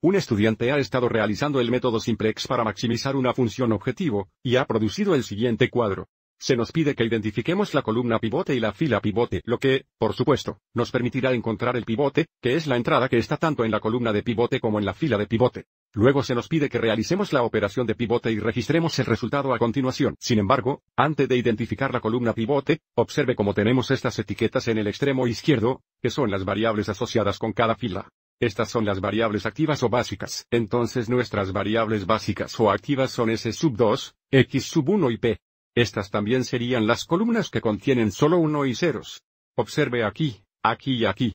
Un estudiante ha estado realizando el método simplex para maximizar una función objetivo, y ha producido el siguiente cuadro. Se nos pide que identifiquemos la columna pivote y la fila pivote, lo que, por supuesto, nos permitirá encontrar el pivote, que es la entrada que está tanto en la columna de pivote como en la fila de pivote. Luego se nos pide que realicemos la operación de pivote y registremos el resultado a continuación. Sin embargo, antes de identificar la columna pivote, observe cómo tenemos estas etiquetas en el extremo izquierdo, que son las variables asociadas con cada fila. Estas son las variables activas o básicas. Entonces nuestras variables básicas o activas son S sub 2, X sub 1 y P. Estas también serían las columnas que contienen solo 1 y ceros. Observe aquí, aquí y aquí.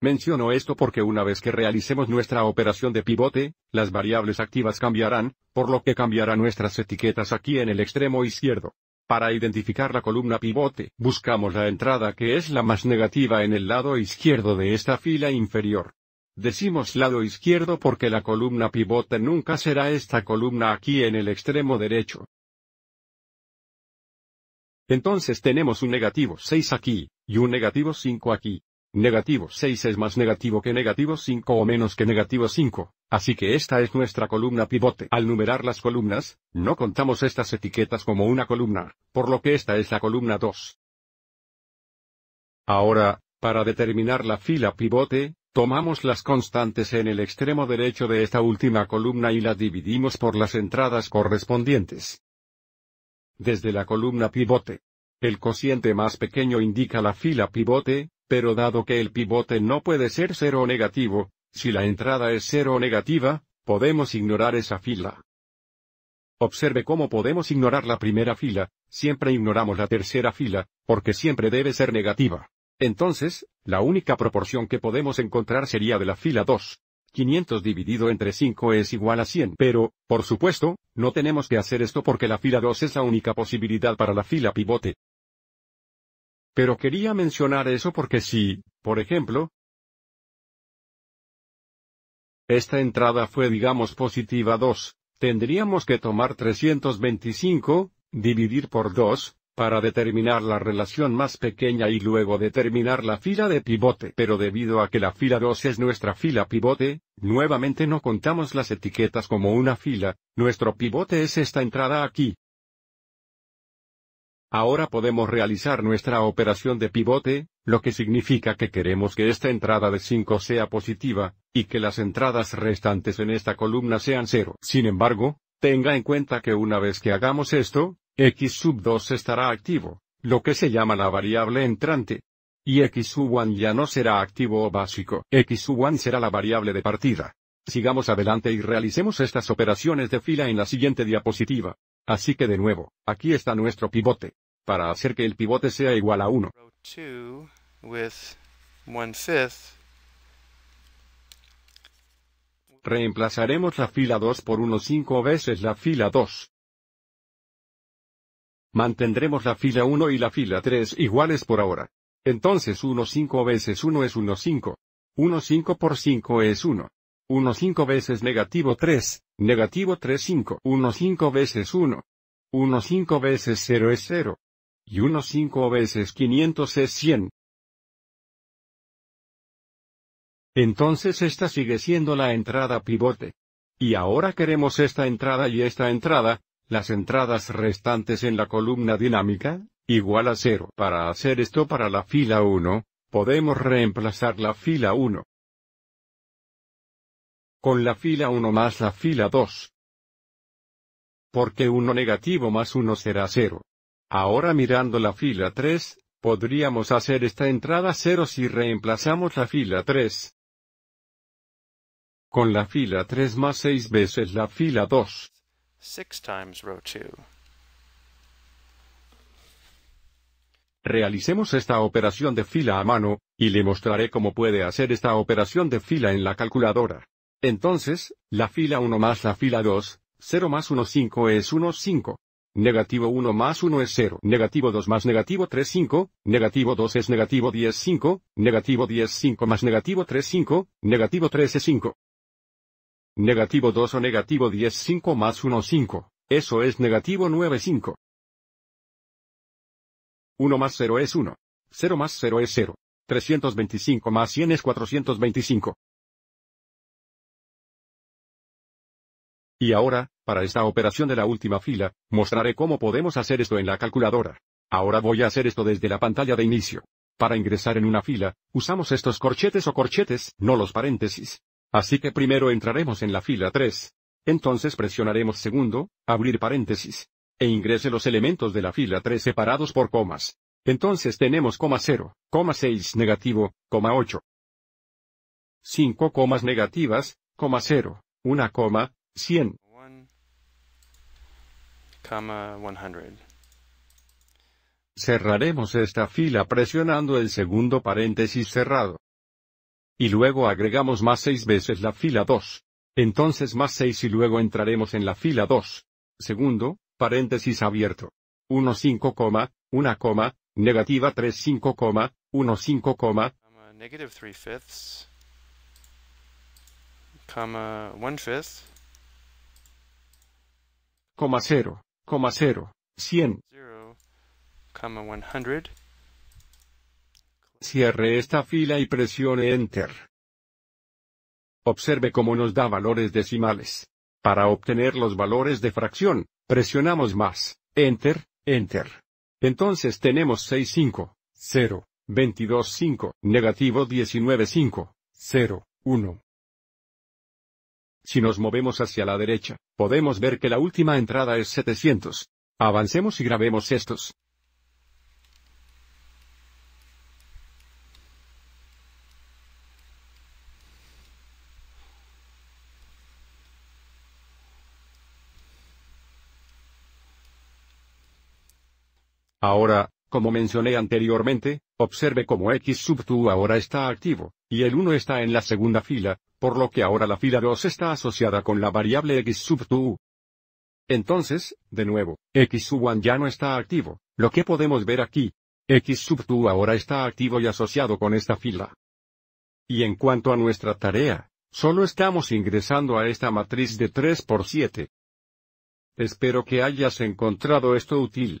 Menciono esto porque una vez que realicemos nuestra operación de pivote, las variables activas cambiarán, por lo que cambiará nuestras etiquetas aquí en el extremo izquierdo. Para identificar la columna pivote, buscamos la entrada que es la más negativa en el lado izquierdo de esta fila inferior. Decimos lado izquierdo porque la columna pivote nunca será esta columna aquí en el extremo derecho. Entonces tenemos un negativo 6 aquí, y un negativo 5 aquí. Negativo 6 es más negativo que negativo 5 o menos que negativo 5, así que esta es nuestra columna pivote. Al numerar las columnas, no contamos estas etiquetas como una columna, por lo que esta es la columna 2. Ahora, para determinar la fila pivote, Tomamos las constantes en el extremo derecho de esta última columna y las dividimos por las entradas correspondientes. Desde la columna pivote. El cociente más pequeño indica la fila pivote, pero dado que el pivote no puede ser cero o negativo, si la entrada es cero o negativa, podemos ignorar esa fila. Observe cómo podemos ignorar la primera fila, siempre ignoramos la tercera fila, porque siempre debe ser negativa. Entonces, la única proporción que podemos encontrar sería de la fila 2. 500 dividido entre 5 es igual a 100. Pero, por supuesto, no tenemos que hacer esto porque la fila 2 es la única posibilidad para la fila pivote. Pero quería mencionar eso porque si, por ejemplo, esta entrada fue digamos positiva 2, tendríamos que tomar 325, dividir por 2, para determinar la relación más pequeña y luego determinar la fila de pivote. Pero debido a que la fila 2 es nuestra fila pivote, nuevamente no contamos las etiquetas como una fila, nuestro pivote es esta entrada aquí. Ahora podemos realizar nuestra operación de pivote, lo que significa que queremos que esta entrada de 5 sea positiva, y que las entradas restantes en esta columna sean 0. Sin embargo, tenga en cuenta que una vez que hagamos esto, x sub 2 estará activo, lo que se llama la variable entrante. Y x sub 1 ya no será activo o básico, x sub 1 será la variable de partida. Sigamos adelante y realicemos estas operaciones de fila en la siguiente diapositiva. Así que de nuevo, aquí está nuestro pivote. Para hacer que el pivote sea igual a 1. Reemplazaremos la fila 2 por 1 5 veces la fila 2. Mantendremos la fila 1 y la fila 3 iguales por ahora. Entonces 1 5 veces 1 es 1 5. 1 5 por 5 es 1. 1 5 veces negativo 3, negativo 3 5. 1 5 veces 1. 1 5 veces 0 es 0. Y 1 5 veces 500 es 100. Entonces esta sigue siendo la entrada pivote. Y ahora queremos esta entrada y esta entrada, las entradas restantes en la columna dinámica, igual a cero. Para hacer esto para la fila 1, podemos reemplazar la fila 1 con la fila 1 más la fila 2. Porque 1 negativo más 1 será 0. Ahora mirando la fila 3, podríamos hacer esta entrada 0 si reemplazamos la fila 3 con la fila 3 más 6 veces la fila 2. 6 times row 2. Realicemos esta operación de fila a mano, y le mostraré cómo puede hacer esta operación de fila en la calculadora. Entonces, la fila 1 más la fila 2, 0 más 1 5 es 1 5. Negativo 1 más 1 es 0. Negativo 2 más negativo 3 5. Negativo 2 es negativo 10 5. Negativo 10 5 más negativo 3 5. Negativo 3 es 5. Negativo 2 o negativo 10 5 más 1 5. Eso es negativo 9 5. 1 más 0 es 1. 0 más 0 es 0. 325 más 100 es 425. Y ahora, para esta operación de la última fila, mostraré cómo podemos hacer esto en la calculadora. Ahora voy a hacer esto desde la pantalla de inicio. Para ingresar en una fila, usamos estos corchetes o corchetes, no los paréntesis. Así que primero entraremos en la fila 3. Entonces presionaremos segundo, abrir paréntesis. E ingrese los elementos de la fila 3 separados por comas. Entonces tenemos coma 0, coma 6 negativo, coma 8. 5 comas negativas, coma 0, una coma, 100. Cerraremos esta fila presionando el segundo paréntesis cerrado. Y luego agregamos más 6 veces la fila 2. Entonces más 6 y luego entraremos en la fila 2. Segundo, paréntesis abierto. 1 5, 1, negativa 3 5, 1 5, negative 3 fifths, comma 1 fifth, coma 0, coma 0, 100. 0, comma 100. Cierre esta fila y presione Enter. Observe cómo nos da valores decimales. Para obtener los valores de fracción, presionamos más, Enter, Enter. Entonces tenemos 6 5, 0, 22 5, negativo 19 5, 0, 1. Si nos movemos hacia la derecha, podemos ver que la última entrada es 700. Avancemos y grabemos estos. Ahora, como mencioné anteriormente, observe cómo X sub 2 ahora está activo, y el 1 está en la segunda fila, por lo que ahora la fila 2 está asociada con la variable X sub 2. Entonces, de nuevo, X sub 1 ya no está activo, lo que podemos ver aquí. X sub 2 ahora está activo y asociado con esta fila. Y en cuanto a nuestra tarea, solo estamos ingresando a esta matriz de 3 por 7. Espero que hayas encontrado esto útil.